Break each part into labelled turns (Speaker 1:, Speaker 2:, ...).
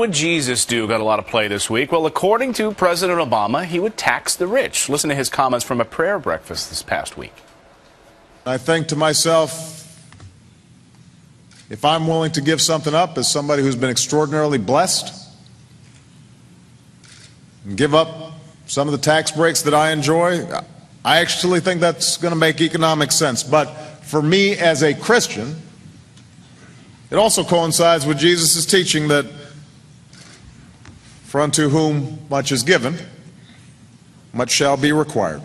Speaker 1: would Jesus do? Got a lot of play this week. Well, according to President Obama, he would tax the rich. Listen to his comments from a prayer breakfast this past week.
Speaker 2: I think to myself, if I'm willing to give something up as somebody who's been extraordinarily blessed, and give up some of the tax breaks that I enjoy, I actually think that's going to make economic sense. But for me as a Christian, it also coincides with Jesus' teaching that for unto whom much is given, much shall be required.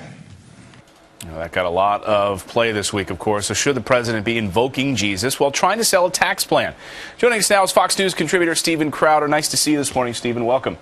Speaker 1: Well, that got a lot of play this week, of course. So, should the president be invoking Jesus while trying to sell a tax plan? Joining us now is Fox News contributor Steven Crowder. Nice to see you this morning, Steven. Welcome.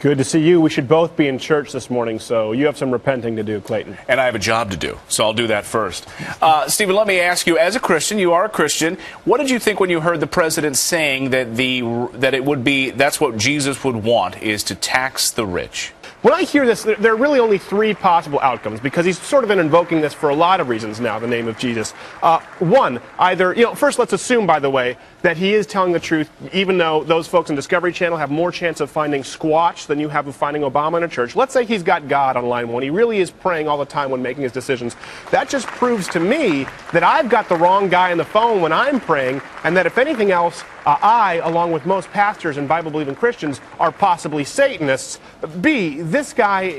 Speaker 3: Good to see you. We should both be in church this morning, so you have some repenting to do, Clayton.
Speaker 1: And I have a job to do, so I'll do that first. Uh, Steven, let me ask you, as a Christian, you are a Christian. What did you think when you heard the president saying that the that it would be that's what Jesus would want is to tax the rich?
Speaker 3: When I hear this, there are really only three possible outcomes because he's sort of been invoking this for a lot of reasons now, the name of Jesus. Uh, one, either, you know, first let's assume, by the way, that he is telling the truth, even though those folks in Discovery Channel have more chance of finding Squatch than you have of finding Obama in a church. Let's say he's got God on line one. He really is praying all the time when making his decisions. That just proves to me that I've got the wrong guy on the phone when I'm praying, and that if anything else, uh, I, along with most pastors and Bible believing Christians, are possibly Satanists. B, this guy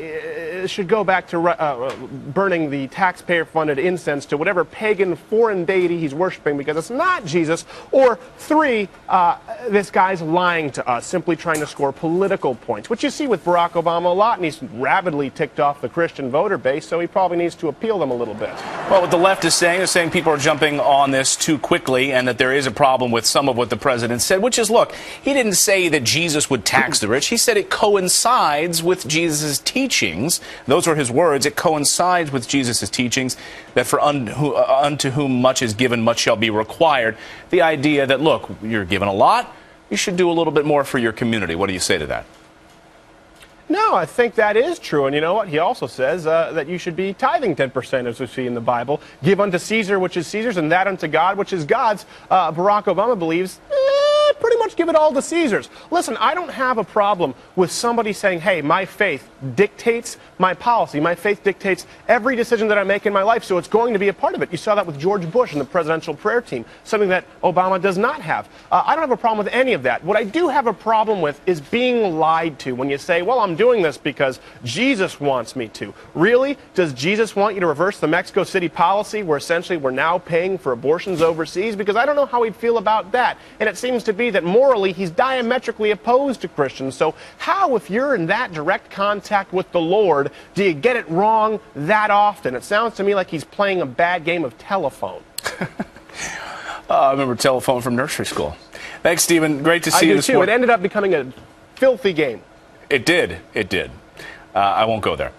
Speaker 3: uh, should go back to uh, burning the taxpayer funded incense to whatever pagan foreign deity he's worshiping because it's not Jesus. Or three, uh, this guy's lying to us, simply trying to score political points, which you see with Barack Obama a lot, and he's rapidly ticked off the Christian voter base, so he probably needs to appeal them a little bit.
Speaker 1: Well, what the left is saying is saying people are jumping on this too quickly and that there is a problem with some of what the president said, which is look, he didn't say that Jesus would tax the rich. He said it coincides with Jesus' teachings. Those were his words. It coincides with Jesus' teachings that for uh, unto whom much is given, much shall be required. The idea that, look, you're given a lot, you should do a little bit more for your community. What do you say to that?
Speaker 3: No, I think that is true. And you know what? He also says uh, that you should be tithing 10%, as we see in the Bible. Give unto Caesar, which is Caesar's, and that unto God, which is God's. Uh, Barack Obama believes. Eh, much give it all to Caesars. Listen, I don't have a problem with somebody saying, hey, my faith dictates my policy. My faith dictates every decision that I make in my life, so it's going to be a part of it. You saw that with George Bush and the presidential prayer team, something that Obama does not have. Uh, I don't have a problem with any of that. What I do have a problem with is being lied to when you say, well, I'm doing this because Jesus wants me to. Really? Does Jesus want you to reverse the Mexico City policy where essentially we're now paying for abortions overseas? Because I don't know how he'd feel about that. And it seems to be that morally he's diametrically opposed to Christians. So, how, if you're in that direct contact with the Lord, do you get it wrong that often? It sounds to me like he's playing a bad game of telephone.
Speaker 1: uh, I remember telephone from nursery school. Thanks, Steven. Great to see
Speaker 3: I
Speaker 1: you
Speaker 3: this
Speaker 1: too. morning.
Speaker 3: It ended up becoming a filthy game.
Speaker 1: It did. It did. Uh, I won't go there.